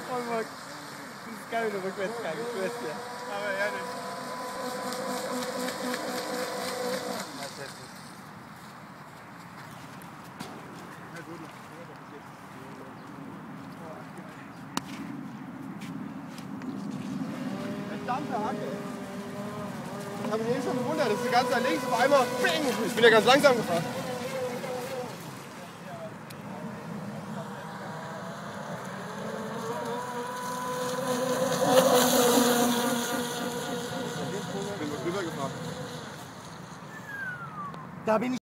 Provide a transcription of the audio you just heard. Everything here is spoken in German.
voll Bock. Das ist geil, rückwärts kann, ich schwör's dir. Aber ehrlich. Verdammte Hacke. Ich habe mich eben schon gewundert, das ist ganz links, auf einmal bing. Ich bin ja ganz langsam gefahren. Ich bin